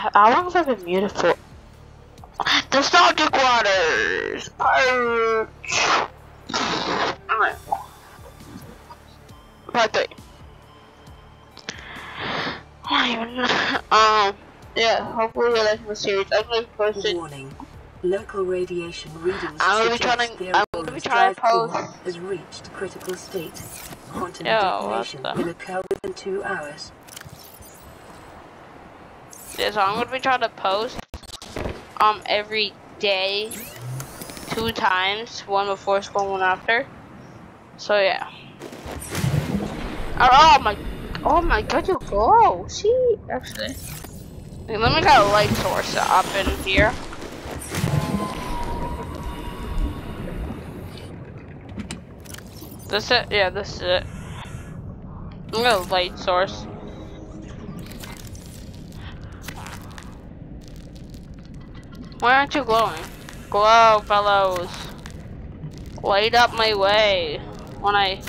How long have I been muted for? The Celtic Waters! Purge! Alright. Part 3. I don't even know. Um, yeah, hopefully you like the series. I'm gonna post it. Warning. Local radiation readings I'm gonna be trying to- I'm gonna be trying to post- has reached critical state. Quantum Yo, detonation will occur within two hours. So I'm gonna be trying to post um every day two times, one before school, one after. So yeah. Oh, oh my oh my god you go. See actually. Wait, let me get a light source up in here. This it? Yeah, this is it. I'm gonna light source. Why aren't you glowing? Glow, fellows. Light up my way when I.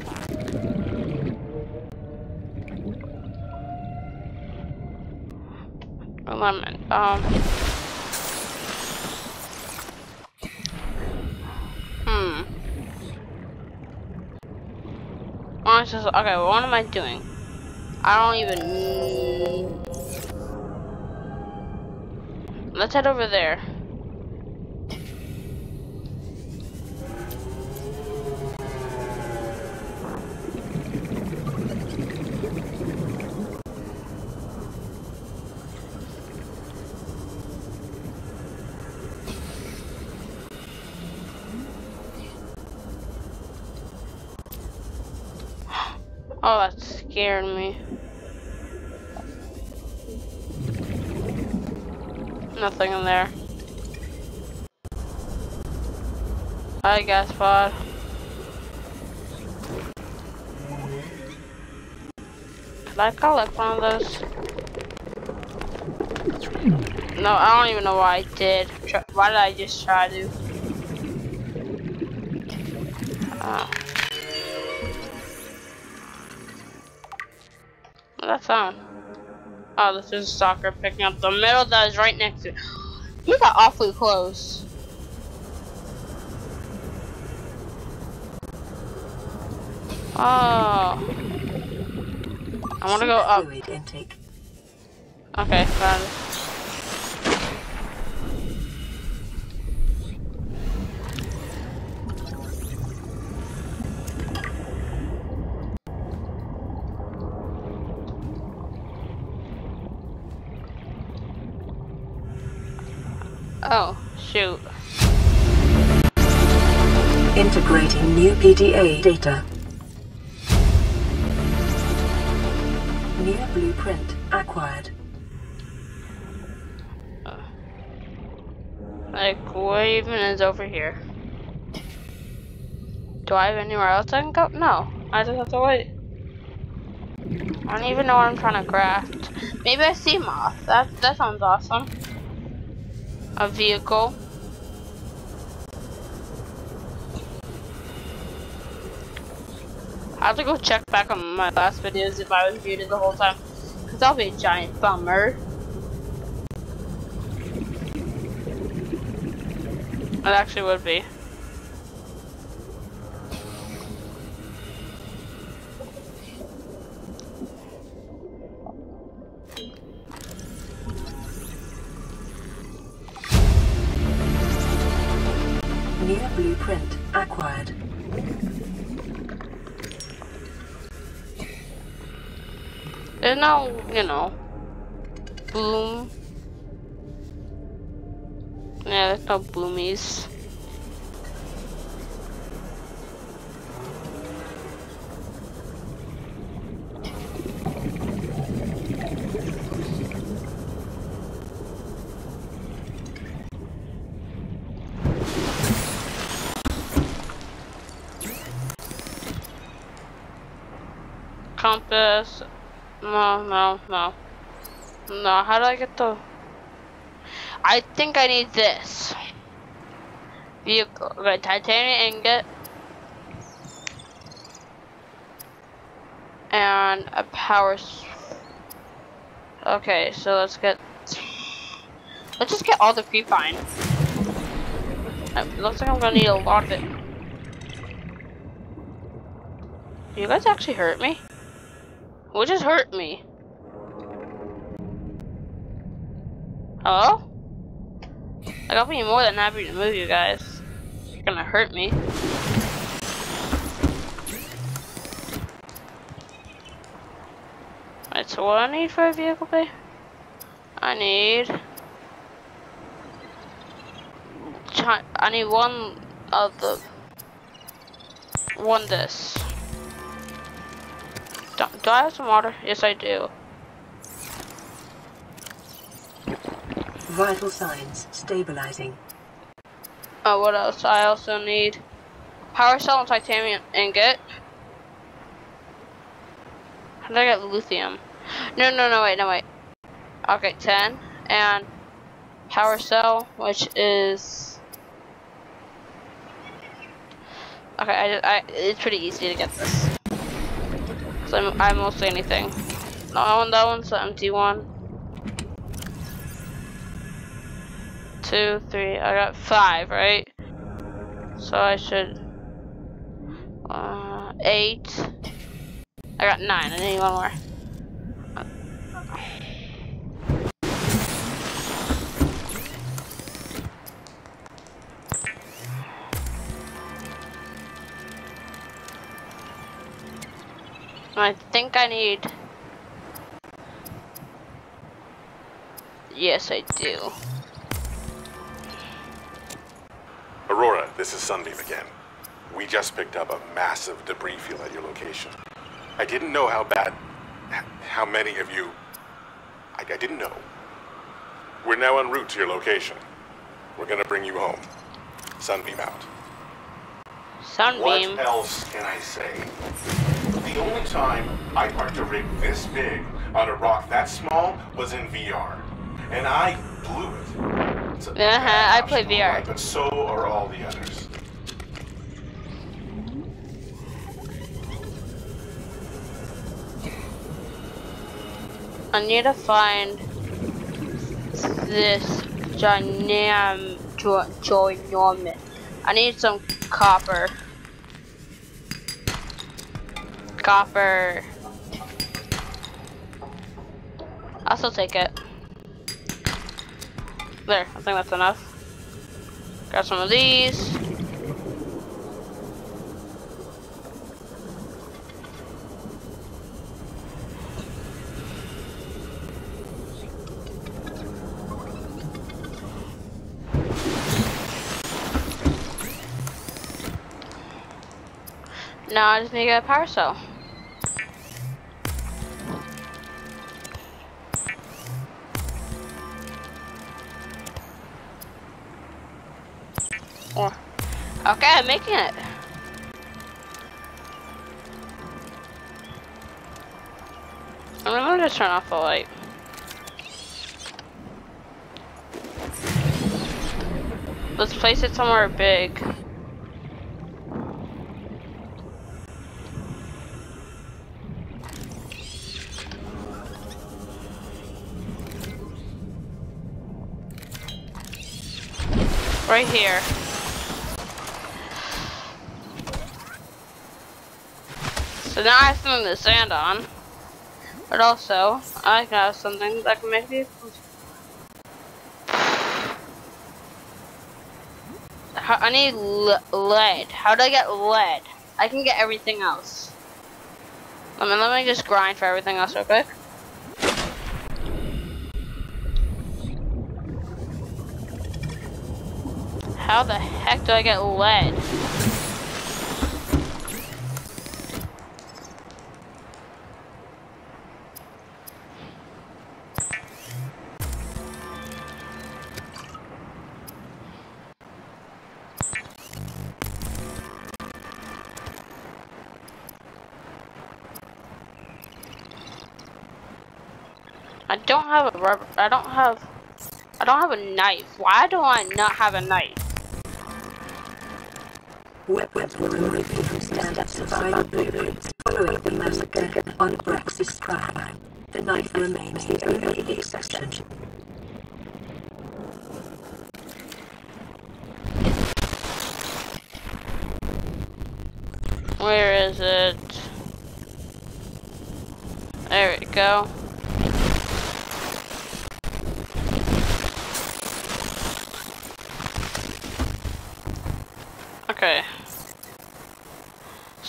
Lemon. Um. Hmm. Just, okay, what am I doing? I don't even. Let's head over there. Oh, that scared me. Nothing in there. Hi, gas pod. Could I collect one of those? No, I don't even know why I did. Why did I just try to? Oh. That sound? Oh, this is a stalker picking up the middle that is right next to it. He got awfully close. Oh. I want to go up. Okay, got Oh, shoot. Integrating new PDA data. New blueprint acquired. Uh, like, what even is over here? Do I have anywhere else I can go? No. I just have to wait. I don't even know what I'm trying to craft. Maybe a Seamoth. That that sounds awesome. A vehicle. I have to go check back on my last videos if I was muted the whole time. Cause that'll be a giant bummer. It actually would be. New blueprint acquired. There's no, you know, boom. Yeah, there's no boomies. Compass. No, no, no. No, how do I get the... I think I need this. Vehicle. Okay, titanium ingot. And a power... Okay, so let's get... Let's just get all the creepvine. It looks like I'm gonna need a lot of it. You guys actually hurt me? Who just hurt me? Hello? I got me more than happy to move you guys. You're gonna hurt me. Alright, so what I need for a vehicle bay? I need... I need one of the... One this. Do, I have some water? Yes, I do. Vital signs stabilizing. Oh, what else? I also need power cell and titanium ingot. How did I get lithium? No, no, no, wait, no, wait. Okay, 10. And power cell, which is... Okay, I, I, it's pretty easy to get this. So I'm, I'm mostly anything. No, that, one, that one's the empty one. Two, three, I got five, right? So I should... Uh, eight. I got nine, I need one more. I think I need... Yes, I do. Aurora, this is Sunbeam again. We just picked up a massive debris field at your location. I didn't know how bad... how many of you... I, I didn't know. We're now en route to your location. We're gonna bring you home. Sunbeam out. Sunbeam. What else can I say? The only time I parked a rig this big on a rock that small was in VR. And I blew it. It's Uh-huh, I play VR. But so are all the others. I need to find this dynam ginormous. I need some copper. Copper. I'll still take it. There, I think that's enough. Got some of these. No, I just need to get a power cell. I'm making it. I'm gonna just turn off the light. Let's place it somewhere big. Right here. So now I have something to stand on. But also, I can have something that can make. How, I need lead. How do I get lead? I can get everything else. Let me, let me just grind for everything else real quick. How the heck do I get lead? I don't have a rubber. I don't have. I don't have a knife. Why do I not have a knife? Weapons were removed from standards survival blueprints following the massacre on Braxis Prime. The knife remains the only exception. Where is it? There we go.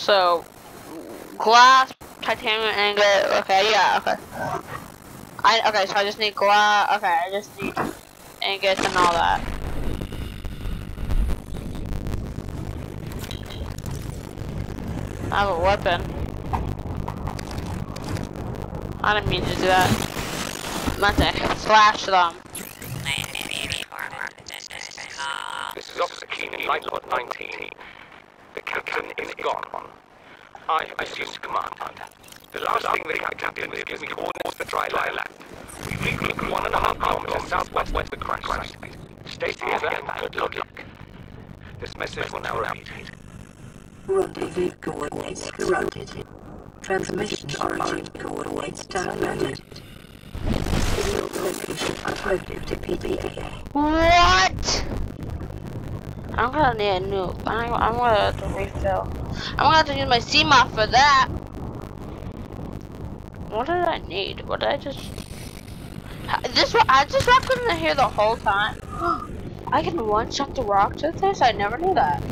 So, glass, titanium ingot. Okay, yeah, okay. I okay, so I just need glass. Okay, I just need ingots and all that. I have a weapon. I didn't mean to do that. Nothing. Slash them. This is Officer Keenan, Night Lord 19. The captain is gone. I have assumed command. The last thing the captain did was give me coordinates for dry land. We've legal one and a half kilometers southwest of the crash site. Stay together and good luck. This message will now read. Rendezvous coordinates corrupted. Transmission origin coordinates downloaded. Signal location uploaded to PDA. What? I'm gonna need a new. I'm, I'm gonna have to refill. I'm gonna have to use my Seamoth for that. What did I need? What did I just? This I just rocked in here the whole time. I can one shot the rocks with this. I never knew that.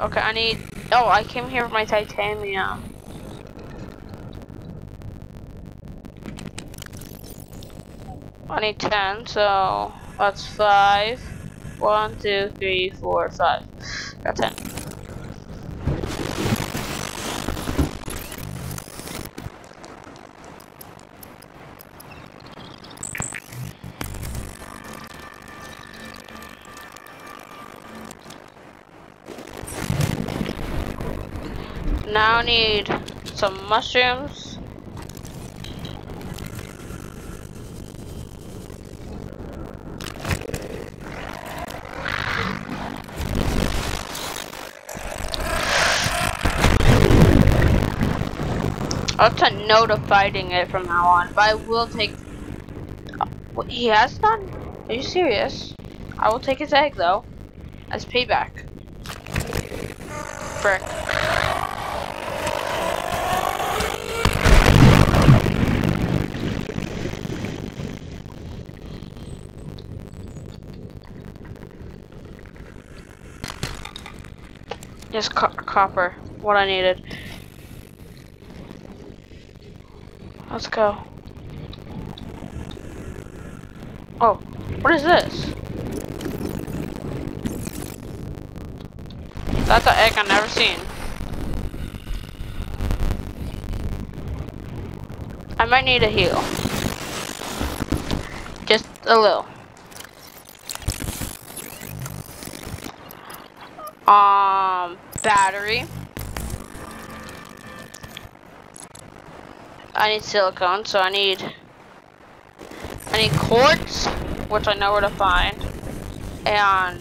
Okay, I need. Oh, I came here with my titanium. I need 10, so that's 5. 1, 2, 3, 4, 5. Got 10. Now I need some mushrooms. I'll have to no to fighting it from now on, but I will take... He has done? Are you serious? I will take his egg though, as payback. Frick. Just co copper. What I needed. Let's go. Oh, what is this? That's an egg I've never seen. I might need a heal. Just a little. Um, battery. I need silicone, so I need I need quartz, which I know where to find, and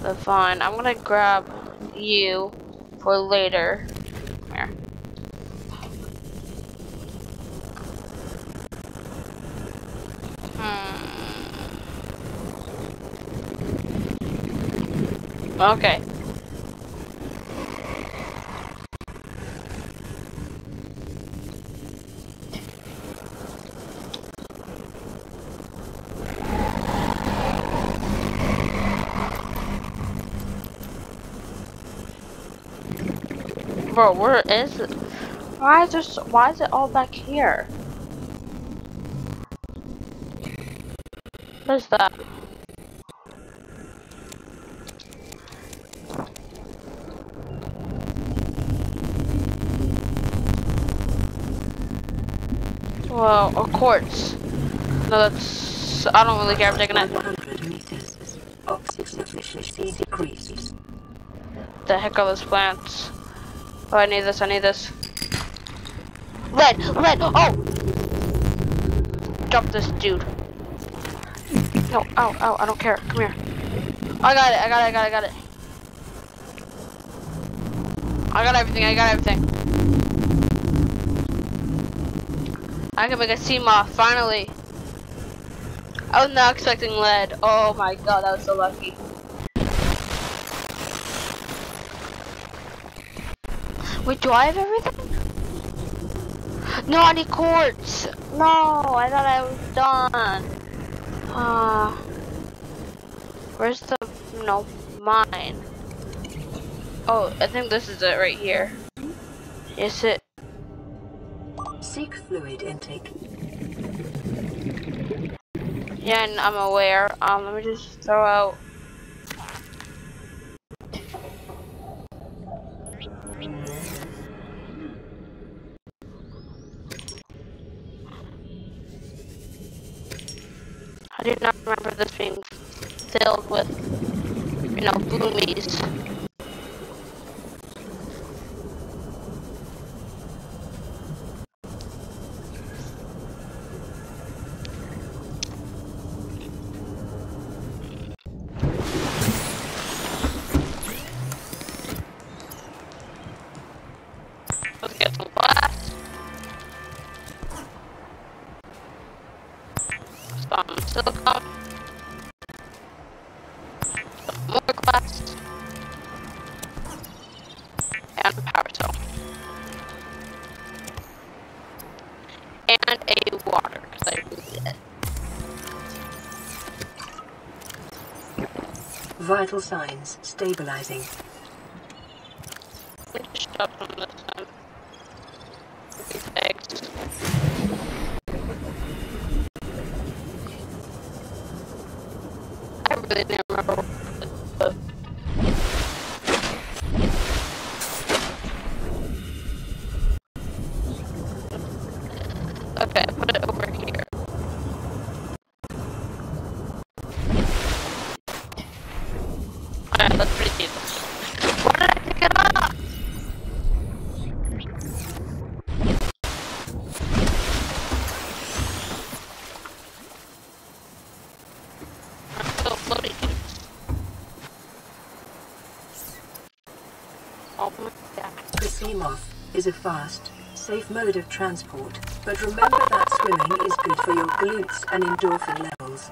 the fine. I'm gonna grab you for later. Here. Hmm. Okay. Bro, where is it? Why is this? Why is it all back here? What is that? Well, a quartz. No, that's. I don't really care. I'm taking it. 100 meters. Oxygen efficiency decreases. The heck are those plants? Oh, I need this. I need this. Lead! Lead! Oh! Drop this dude. No, ow, ow, I don't care. Come here. I got it, I got it, I got it, I got it. I got everything, I got everything. I can make a Seamoth, finally. I was not expecting lead. Oh my god, that was so lucky. Wait, do I have everything? Naughty quartz! No, I thought I was done. Uh, where's the, no, mine? Oh, I think this is it right here. Is it? Seek fluid intake. Yeah, and I'm aware. Um, let me just throw out. Not remember this being filled with, you know, some silicone. More. And a power cell. And a water, because I need it. Vital signs stabilizing. Seamoth is a fast, safe mode of transport, but remember that swimming is good for your glutes and endorphin levels.